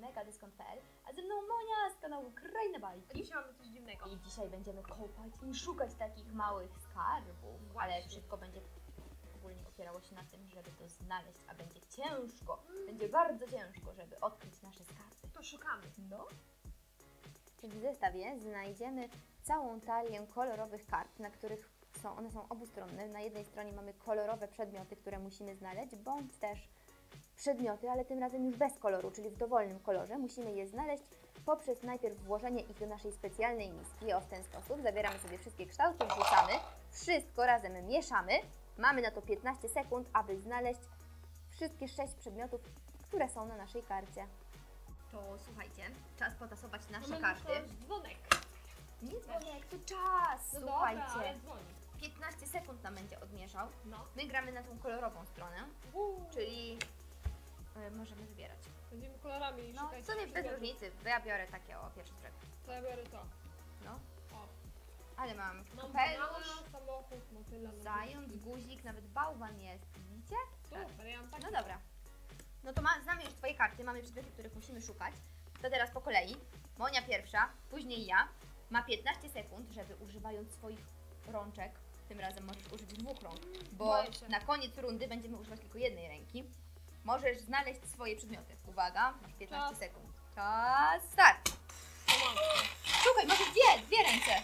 megadyskont.pl, a ze mną Monia z kanału Kraina A Bajki. dzisiaj mamy coś dziwnego. I dzisiaj będziemy kopać i szukać takich małych skarbów, ale Właśnie. wszystko będzie ogólnie opierało się na tym, żeby to znaleźć, a będzie ciężko, będzie bardzo ciężko, żeby odkryć nasze skarby. To szukamy. No. W zestawie znajdziemy całą talię kolorowych kart, na których są, one są obustronne. Na jednej stronie mamy kolorowe przedmioty, które musimy znaleźć, bądź też przedmioty, ale tym razem już bez koloru, czyli w dowolnym kolorze. Musimy je znaleźć poprzez najpierw włożenie ich do naszej specjalnej miski. O, w ten sposób zabieramy sobie wszystkie kształty, wrzucamy, wszystko razem mieszamy. Mamy na to 15 sekund, aby znaleźć wszystkie 6 przedmiotów, które są na naszej karcie. To słuchajcie, czas potasować nasze Mamy karty. już dzwonek. Nie dzwonek, to czas! No Słuchajcie, dobra, ale dzwoni. 15 sekund nam będzie odmieszał. No. My gramy na tą kolorową stronę, Uuu. czyli y, możemy wybierać. Będziemy kolorami No, szukać. w sumie bez przedmiotów. różnicy. Ja biorę takie o pierwszy brzeg. To ja biorę to. No, O. ale mam Mam kapelusz, banana, samochód, motyla. zając, guzik, nawet bałwan jest. Widzicie? Super, ja mam tak. No dobra. No to ma, znamy już Twoje karty, mamy przedmioty, których musimy szukać. To teraz po kolei. Monia pierwsza, później ja. Ma 15 sekund, żeby używając swoich rączek, tym razem możesz użyć dwóch rąk, bo Boję się. na koniec rundy będziemy używać tylko jednej ręki. Możesz znaleźć swoje przedmioty. Uwaga, masz 15 Czas. sekund. Czas, start! Szukaj, masz dwie, dwie ręce.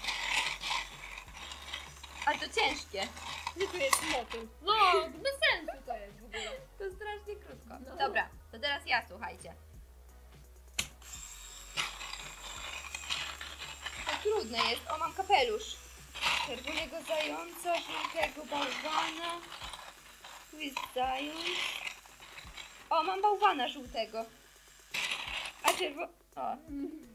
Ale to ciężkie. Gdzie tu jest motyl? No, bez sensu to jest w ogóle. To strasznie krótko. No. Dobra, to teraz ja, słuchajcie. To trudne jest. O, mam kapelusz. Czerwonego zająca, żółtego bałwana. Tu jest zając. O, mam bałwana żółtego. A czerwo... O.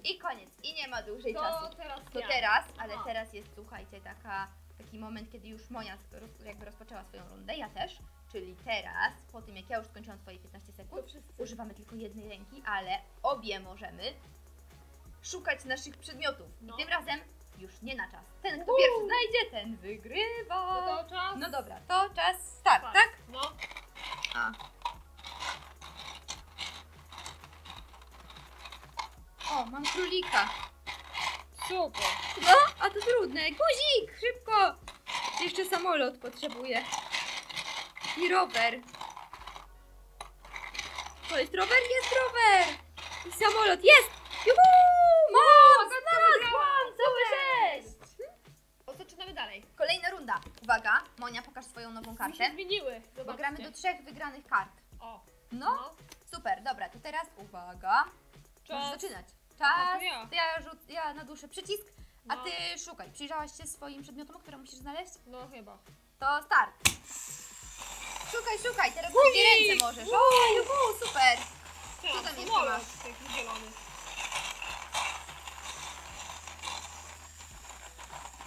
I koniec. I nie ma dłużej To czasu. teraz To ja. teraz, ale Aha. teraz jest, słuchajcie, taka, taki moment, kiedy już Monia roz, jakby rozpoczęła swoją rundę, ja też. Czyli teraz, po tym jak ja już skończyłam swoje 15 To sekund, wszyscy. używamy tylko jednej ręki, ale obie możemy szukać naszych przedmiotów. No. I tym razem już nie na czas. Ten, kto Uuu. pierwszy znajdzie, ten wygrywa. No to czas. No dobra, to czas start, Tak. tak? No. A. mam królika. Super. No, a to trudne. Guzik, szybko! Jeszcze samolot potrzebuję. I rower. To jest rower? Jest rower! I samolot, jest! Juhu! Mam! Znalazłam! Całe sześć! Zaczynamy dalej. Kolejna runda. Uwaga, Monia, pokaż swoją nową Mi się kartę. zmieniły. Bo gramy do trzech wygranych kart. O. No, super, dobra, to teraz uwaga. Możesz Czas. zaczynać. Czas. to ja. Ja, ja naduszę przycisk, a No. ty szukaj. Przyjrzałaś się swoim przedmiotom, które musisz znaleźć? No chyba. To start. Szukaj, szukaj, teraz na Guzik! dwie ręce możesz. O, juhu, super. Teraz tam jeszcze masz? Taki zielony.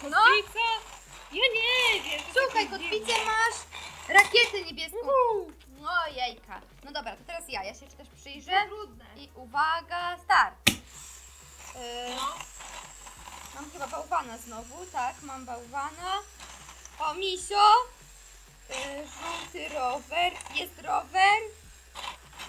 No, Kotwica? Ja nie wiem. to szukaj, takie kotwicę masz. Rakietę niebieską. Uhu. No jejka. No dobra, to teraz ja. Ja się też przyjrzę. Trudne. I uwaga, start. Yy, No. mam chyba bałwana znowu, tak, mam bałwana. O, misio. Yy, żółty rower. Jest rower.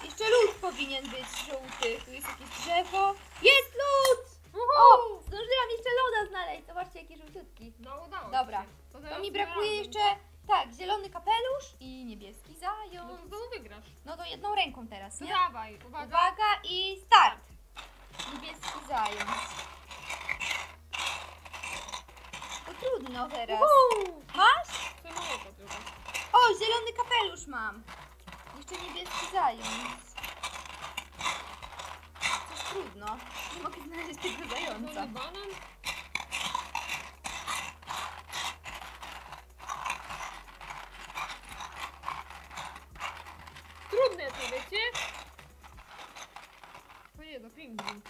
Jeszcze lód powinien być żółty. Tu jest jakieś drzewo. Jest lód! O, zdążyłam jeszcze loda znaleźć. Zobaczcie, jaki żółciutki. No udało Dobra. Się. To, To mi brakuje razem. jeszcze, tak, zielony kapelusz i niebieski No zając. to znowu wygrasz. No to jedną ręką teraz, To nie? dawaj, uwaga. Uwaga i start! Niebieski zając. To trudno teraz. Uhu. Masz? Samolot tylko. O, zielony kapelusz mam. Jeszcze niebieski zając. Coś trudno. Nie mogę znaleźć tego zająca. Banan? Trudne to, wiecie? O nie, to pingwin.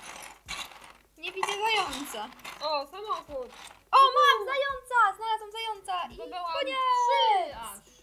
Zająca. O, samochód. O, mam zająca! Znalazłam zająca i Zdobyłam koniec! trzy aż.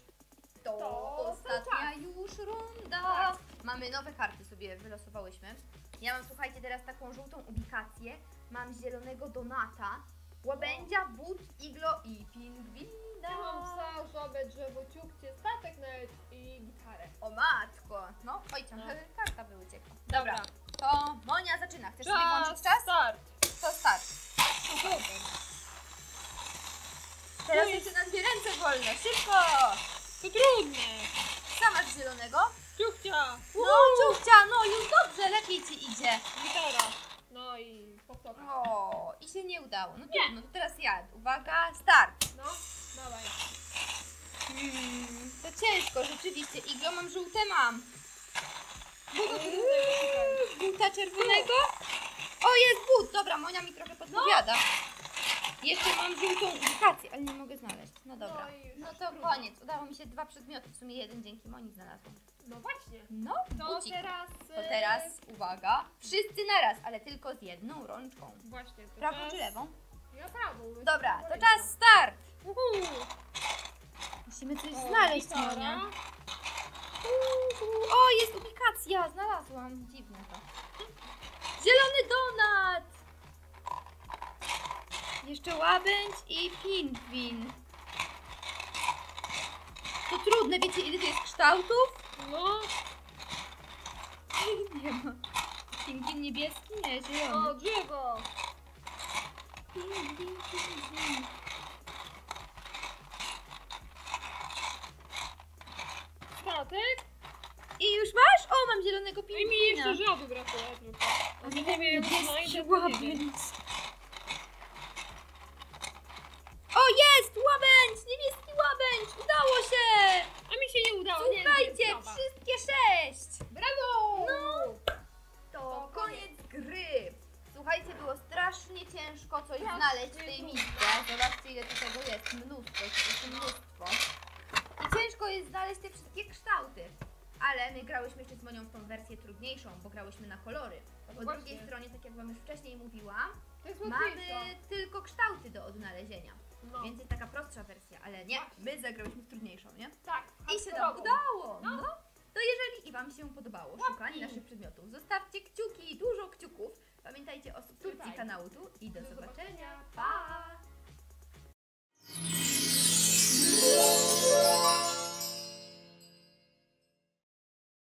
To To ostatnia tak. już runda. Tak. Mamy nowe karty sobie wylosowałyśmy. Ja mam, słuchajcie, teraz taką żółtą ubikację. Mam zielonego Donata, łabędzia, but, iglo i pingwina. Ja mam psa, osobę, drzewo, ciupcie, statek nawet i gitarę. O matko. No, oj, trochę karta by uciekła. Dobra, to Monia zaczyna. Chcesz sobie włączyć Czas, czas? start. To start. Super. Teraz jeszcze na dwie ręce wolne. Szybko! To trudne. Sama z zielonego. Ciuchcia. No, ciuchcia, no już dobrze, lepiej ci idzie. Gitara. No i powtórka. O, i się nie udało. No trudno, to teraz ja. Uwaga, start. No, dawaj. Hmm, to ciężko, rzeczywiście. Iglo mam żółte, mam. Buta czerwonego szukaj. Buta czerwonego? O, jest but! Dobra, Monia mi trochę podpowiada. Jeszcze mam żółtą indykację, ale nie mogę znaleźć. No dobra. No już No to koniec. Udało mi się dwa przedmioty, w sumie jeden dzięki Moni znalazłam. No właśnie. No, To bucik. teraz... To e, teraz, uwaga, wszyscy naraz, ale tylko z jedną rączką. Właśnie. To Prawą czas... czy lewą? Ja prawą. Dobra, to czas start! Uhu. Musimy coś O, znaleźć, gitara. Monia. O, jest ubikacja, znalazłam. Dziwne to. Zielony donat! Jeszcze łabędź i pingwin. To trudne, wiecie ile to jest kształtów? No, Nie ma. Pingwin niebieski? Nie, zielony. o drzewo. Pingwin, pingwin. Statek. I już masz? O, mam zielonego I pingwina. mi jeszcze żaby brakuje tylko. A nie wiem, jak Niebieski znajdę, to nie wiem. łabędź. O, jest! Łabędź! Niebieski łabędź! Udało się! A mi się nie udało. nie, Słuchajcie, nie, żaba. wszystkie sześć! Brawo! No. To koniec gry. Słuchajcie, było strasznie ciężko coś Tak, znaleźć w tej trudno. misce. Zobaczcie, ile tu tego jest. Mnóstwo, jest mnóstwo. I ciężko jest znaleźć te wszystkie kształty. Ale my grałyśmy jeszcze z Monią w tą wersję trudniejszą, bo grałyśmy na kolory. Po Właśnie. drugiej stronie, tak jak Wam już wcześniej mówiłam, To jest mamy tylko kształty do odnalezienia. No. Więcej taka prostsza wersja, ale nie, my zagrałyśmy w trudniejszą, nie? Tak. I się nam udało! No. no. To jeżeli i Wam się podobało Łapki. szukanie naszych przedmiotów, zostawcie kciuki, i dużo kciuków. Pamiętajcie o subskrypcji Tutaj. kanału tu i do, do zobaczenia. zobaczenia. Pa!